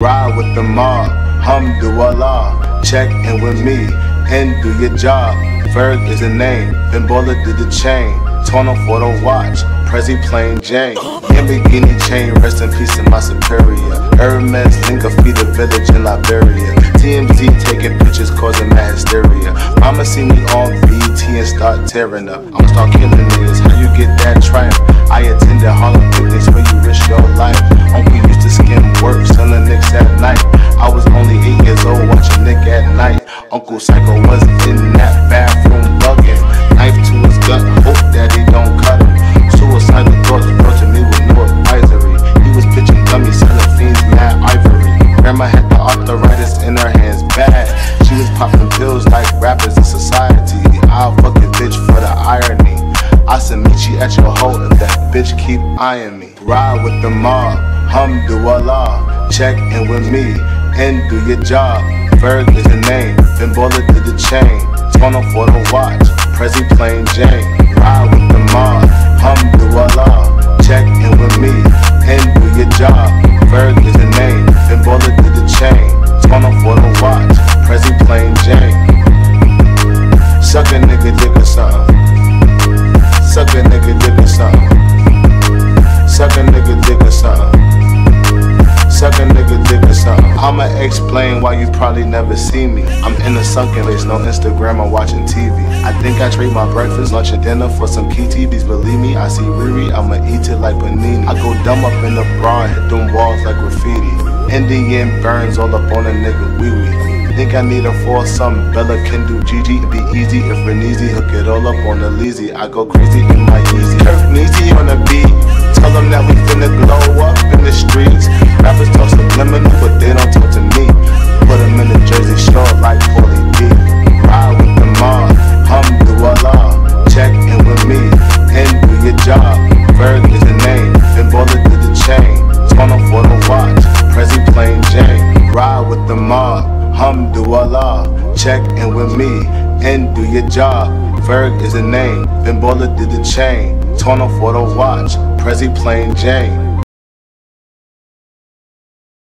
Ride with the mob, hamdulillah. Check in with me and do your job. Ferg is the name, then Bimbola did the chain. Tono for the watch, Prezi plain Jane. Lamborghini chain, rest in peace in my superior. Hermes, Linga feed the village in Liberia. TMZ taking pictures causing mass hysteria. Mama see me on BT and start tearing up. I'ma start killing niggas. How you get that triumph? I attended Harlem Uncle Psycho was in that bathroom bugging. Knife to his gut, hope that he don't cut him. Suicidal thoughts brought to me with no advisory. He was pitching dummies, selling fiends, mad ivory. Grandma had the arthritis in her hands bad. She was popping pills like rappers in society. I'll fuck a bitch for the irony. I said meet you at your hoe if that bitch keep eyeing me. Ride with the mob, hum hamdulillah. Check in with me and do your job. Ferg is the name, Bimbola did the chain. Tono for the watch, Prezi plain Jane. Ride with the mob, hamdulillah. Check in with me and do your job. Ferg is the name, Bimbola did the chain. Tono for the watch, Prezi plain Jane. Suck a nigga, dick or something. Suck a nigga, dick or something. I'ma explain why you probably never see me. I'm in a sunken place, no Instagram, I'm watching TV. I think I trade my breakfast, lunch, and dinner for some KTVs. Believe me, I see Riri, I'ma eat it like panini. I go dumb up in the bra, hit them walls like graffiti. Indian burns all up on a nigga wee wee. Think I need a for something. Bella can do GG, it be easy if Reneezy hook it all up on the Leezy. I go crazy in my Yeezy. Kirk Neezy on the beat. Tell them that we finna With the mob, hamdulillah. Check in with me and do your job. Ferg is the name, Bimbola did the chain. Tono for the watch, Prezi plain Jane.